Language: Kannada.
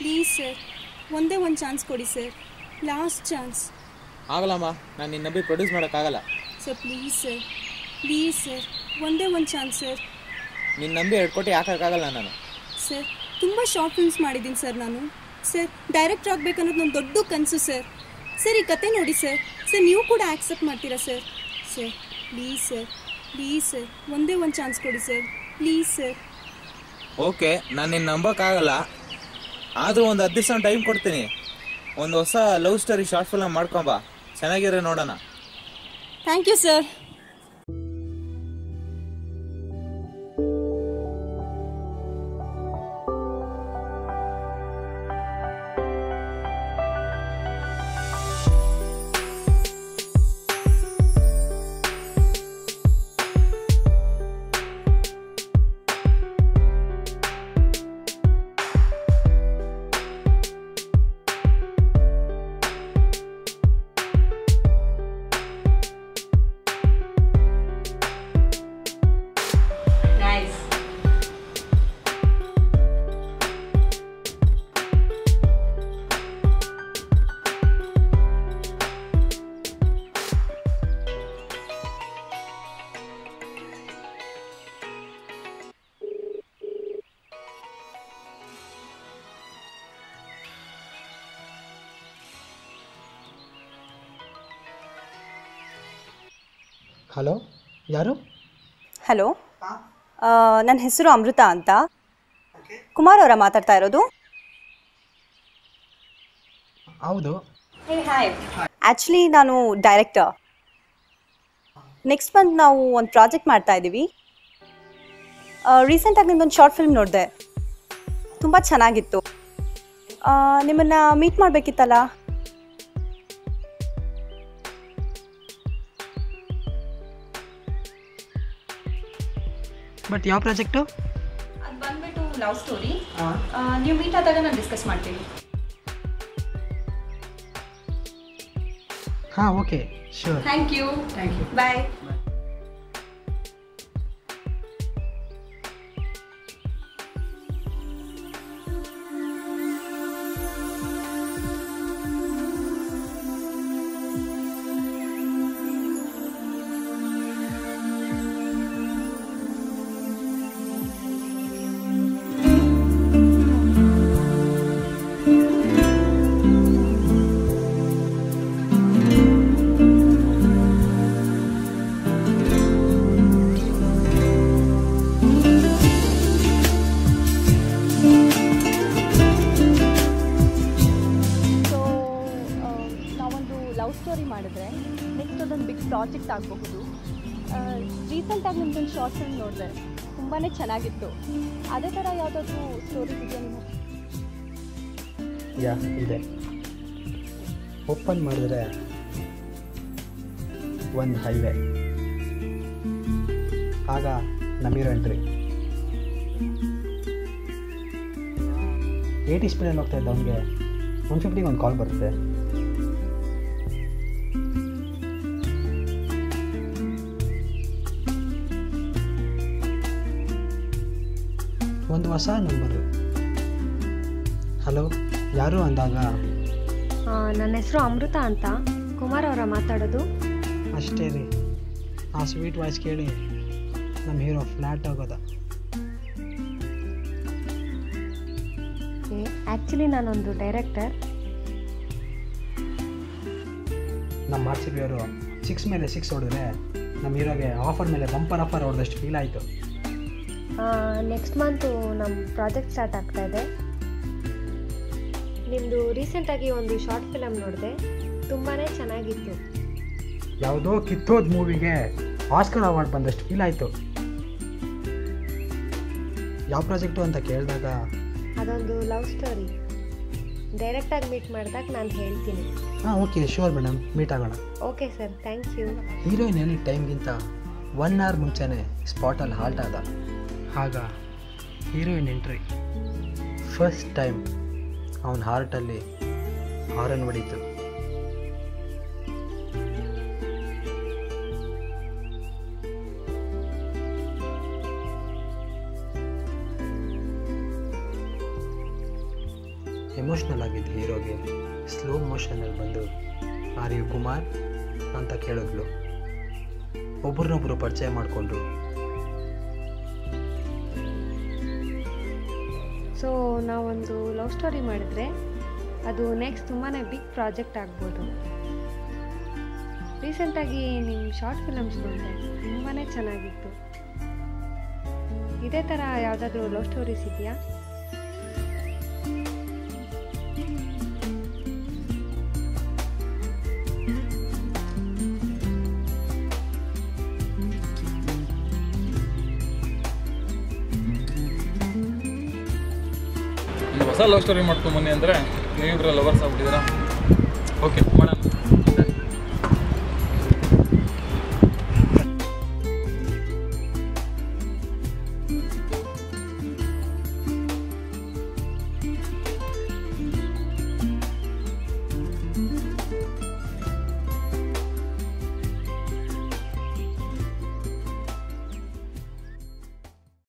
ಪ್ಲೀಸ್ ಸರ್ ಒಂದೇ ಒಂದು ಚಾನ್ಸ್ ಕೊಡಿ ಸರ್ ಲಾಸ್ಟ್ ಚಾನ್ಸ್ ಆಗಲ್ಲಮ್ಮ ನಾನು ನಿನ್ನ ನಂಬಿ ಪ್ರೊಡ್ಯೂಸ್ ಮಾಡೋಕ್ಕಾಗಲ್ಲ. Sir please sir please sir ಒಂದೇ ಒಂದು ಚಾನ್ಸ್ ಸರ್ ನಿನ್ನ ನಂಬಿ ಎರಡು ಕೋಟಿ ಹಾಕೋಕ್ಕಾಗಲ್ಲ ನಾನು. ಸರ್ ತುಂಬ ಶಾರ್ಟ್ ಫಿಲ್ಮ್ಸ್ ಮಾಡಿದ್ದೀನಿ ಸರ್ ನಾನು. ಸರ್ ಡೈರೆಕ್ಟರ್ ಆಗಬೇಕನ್ನೋದು ನನ್ನ ದೊಡ್ಡ ಕನಸು ಸರ್ ಸರ್ ಈ ಕತೆ ನೋಡಿ ಸರ್ ಸರ್ ನೀವು ಕೂಡ ಆಕ್ಸೆಪ್ಟ್ ಮಾಡ್ತೀರಾ sir sir please sir please sir ಒಂದೇ ಒಂದು ಚಾನ್ಸ್ ಕೊಡಿ ಸರ್ ಪ್ಲೀಸ್ ಸರ್ ಓಕೆ ನಾನು ನಿನ್ನ ನಂಬೋಕ್ಕಾಗಲ್ಲ. ಆದರೂ ಒಂದು ಹತ್ತು ದಿವಸ ಟೈಮ್ ಕೊಡ್ತೀನಿ. ಒಂದು ಹೊಸ ಲವ್ ಸ್ಟೋರಿ ಶಾರ್ಟ್ ಫಿಲಮ್ ಮಾಡ್ಕೊಂಬ ಚೆನ್ನಾಗಿರೋ ನೋಡೋಣ. ಥ್ಯಾಂಕ್ ಯು ಸರ್ ಹಲೋ ಯಾರು? ಹಲೋ ನನ್ನ ಹೆಸರು ಅಮೃತ ಅಂತ. ಕುಮಾರ್ ಅವರ ಮಾತಾಡ್ತಾ ಇರೋದು. ಹೌದು. ಆ್ಯಕ್ಚುಲಿ ನಾನು ಡೈರೆಕ್ಟರ್ ನೆಕ್ಸ್ಟ್ ಮಂತ್ ನಾವು ಒಂದು ಪ್ರಾಜೆಕ್ಟ್ ಮಾಡ್ತಾ ಇದ್ದೀವಿ. ರೀಸೆಂಟಾಗಿ ನಿಮ್ಮದೊಂದು ಶಾರ್ಟ್ ಫಿಲ್ಮ್ ನೋಡಿದೆ. ತುಂಬ ಚೆನ್ನಾಗಿತ್ತು. ನಿಮ್ಮನ್ನು ಮೀಟ್ ಮಾಡಬೇಕಿತ್ತಲ್ಲ? ಬಟ್ ಯಾವ ಪ್ರಾಜೆಕ್ಟು ಅದು ಬಂದ್ಬಿಟ್ಟು ಲವ್ ಸ್ಟೋರಿ ನೀವು ಮೀಟ್ ಆದಾಗ ನಾನು ಡಿಸ್ಕಸ್ ಮಾಡ್ತೀನಿ. ಹಾಂ okay sure thank you thank you bye love story ಮಾಡಿದ್ರೆ ನೆಕ್ಸ್ಟ್ ಅದೊಂದು ಬಿಗ್ ಪ್ರಾಜೆಕ್ಟ್ ಆಗಬಹುದು. ರೀಸೆಂಟಾಗಿ ನಿಮ್ದೊಂದು ಶಾರ್ಟ್ ಫಿಲ್ಮ್ ನೋಡಿದೆ ತುಂಬಾ ಚೆನ್ನಾಗಿತ್ತು. ಅದೇ ಥರ ಯಾವುದಾದ್ರು ಸ್ಟೋರಿ ಇದೆಯಾ ಯಾ, ಇದೆ. ಓಪನ್ ಮಾಡಿದ್ರೆ ಒಂದು ಹೈವೇ ಆಗ ನಮಿರೋ ಎಂಟ್ರಿ ಏಯ್ಟಿ ಸ್ಪೀಡಲ್ಲಿ ಹೋಗ್ತಾ ಇದ್ದ ಅವನಿಗೆ ಒನ್ ಫಿಫ್ಟಿಗೆ ಒಂದು ಕಾಲ್ ಬರುತ್ತೆ. ಒಂದು ಹೊಸ ನಂಬರು. ಹಲೋ ಯಾರು ಅಂದಾಗ? ನನ್ನ ಹೆಸರು ಅಮೃತ ಅಂತ. ಕುಮಾರ್ ಅವರ ಮಾತಾಡೋದು. ಅಷ್ಟೇ ರೀ. ಆ ಸ್ವೀಟ್ ವಾಯ್ಸ್ ಕೇಳಿ. ನಮ್ಮ ಹೀರೋ ಫ್ಲ್ಯಾಟ್ ಆಗೋದ. ಆ್ಯಕ್ಚುಲಿ ನಾನೊಂದು ಡೈರೆಕ್ಟರ್ ನಮ್ಮ ಆರ್ ಸಿ ಬಿ ಅವರು ಸಿಕ್ಸ್ ಮೇಲೆ ಸಿಕ್ಸ್ ಹೊಡೆದ್ರೆ ನಮ್ಮ ಹೀರೋಗೆ ಆಫರ್ ಮೇಲೆ ಬಂಪರ್ ಆಫರ್ ಹೊಡೆದಷ್ಟು ಫೀಲ್ ಆಯಿತು. ನೆಕ್ಸ್ಟ್ ಮಂತು ನಮ್ಮ ಪ್ರಾಜೆಕ್ಟ್ ಸ್ಟಾರ್ಟ್ ಆಗ್ತಾ ಇದೆ. ನಿಮ್ಮದು ರೀಸೆಂಟಾಗಿ ಒಂದು ಶಾರ್ಟ್ ಫಿಲಮ್ ನೋಡಿದೆ ತುಂಬಾ ಚೆನ್ನಾಗಿತ್ತು. ಯಾವುದೋ ಕಿತ್ತೋದ್ ಮೂವಿಗೆ ಆಸ್ಕರ್ ಅವಾರ್ಡ್ ಬಂದಷ್ಟು ಫೀಲ್ ಆಯಿತು. ಯಾವ ಪ್ರಾಜೆಕ್ಟು ಅಂತ ಕೇಳಿದಾಗ? ಅದೊಂದು ಲವ್ ಸ್ಟೋರಿ ಡೈರೆಕ್ಟಾಗಿ ಮೀಟ್ ಮಾಡಿದಾಗ ನಾನು ಹೇಳ್ತೀನಿ. ಹಾಂ ಓಕೆ ಶೋರ್ ಮೇಡಮ್ ಮೀಟ್ ಆಗೋಣ. Okay sir thank you heroine ಹೇಳಿದ ಟೈಮ್ಗಿಂತ ಒನ್ ಅವರ್ ಮುಂಚೆನೇ ಸ್ಪಾಟಲ್ಲಿ ಹಾಲ್ಟ್ ಆದ. ಆಗ ಹೀರೋಯಿನ್ ಎಂಟ್ರಿ. ಫಸ್ಟ್ ಟೈಮ್ ಅವನ ಹಾರ್ಟಲ್ಲಿ ಹಾರನ್ ಹೊಡೀತು. ಎಮೋಷ್ನಲ್ ಆಗಿದ್ದ ಹೀರೋಗೆ ಸ್ಲೋ ಮೋಷನಲ್ಲಿ ಬಂದು ಆರ್ ಯು ಕುಮಾರ್ ಅಂತ ಕೇಳಿದ್ಲು. ಒಬ್ರನ್ನೊಬ್ರು ಪರಿಚಯ ಮಾಡಿಕೊಂಡ್ರು ಸೊ ನಾವೊಂದು ಲವ್ ಸ್ಟೋರಿ ಮಾಡಿದ್ರೆ ಅದು ನೆಕ್ಸ್ಟ್ ತುಂಬಾ ಬಿಗ್ ಪ್ರಾಜೆಕ್ಟ್ ಆಗ್ಬೋದು. ರೀಸೆಂಟಾಗಿ ನಿಮ್ಮ ಶಾರ್ಟ್ ಫಿಲಮ್ಸ್ ನೋಡಿದೆ ತುಂಬಾ ಚೆನ್ನಾಗಿತ್ತು. ಇದೇ ಥರ ಯಾವುದಾದ್ರೂ ಲವ್ ಸ್ಟೋರೀಸ್ ಇದೆಯಾ? ಹೊಸ ಲವ್ ಸ್ಟೋರಿ ಮಾಡ್ಕೊಂಬನ್ನಿ ಅಂದರೆ ನೀವಿಬ್ಬರ ಲವರ್ಸ್ ಆಗ್ಬಿಟ್ಟಿದ್ದೀರಾ? ಓಕೆ ಮಾಡೋಣ